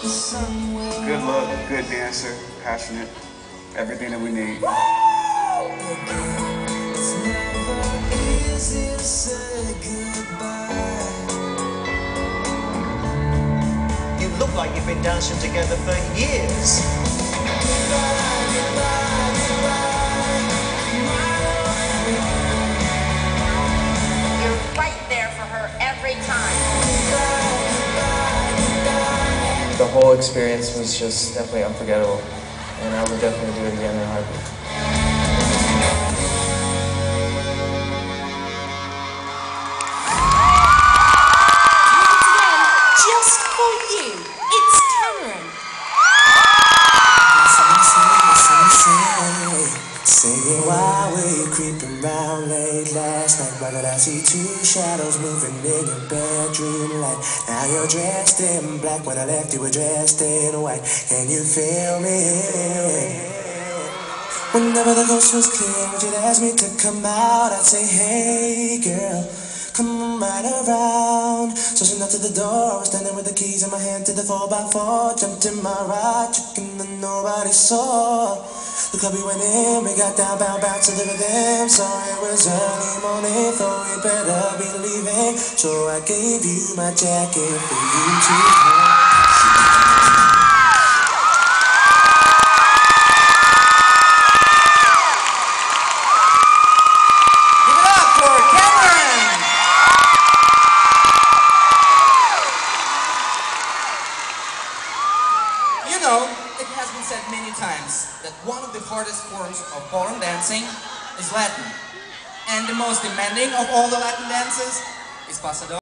Good look, good dancer, passionate, everything that we need. You look like you've been dancing together for years. Whole experience was just definitely unforgettable, and I would definitely do it again in a heartbeat. Just for you, Singing while we creeping round late last night. Why did I see two shadows moving in your bedroom light? Now you're dressed in black. When I left, you were dressed in white. Can you feel me? Whenever the coast was clear, would you ask me to come out? I'd say, hey girl, come right around. So she knocked at the door, I was standing with the keys in my hand to the 4x4. Jumped in my ride, chicken that nobody saw. The club we went in, we got down, bound, bound to the rhythm. So it was early morning, thought we better be leaving. So I gave you my jacket for you to Kameron! You know, it has been said many times that one of the hardest forms of ballroom dancing is Latin. And the most demanding of all the Latin dances is pasador.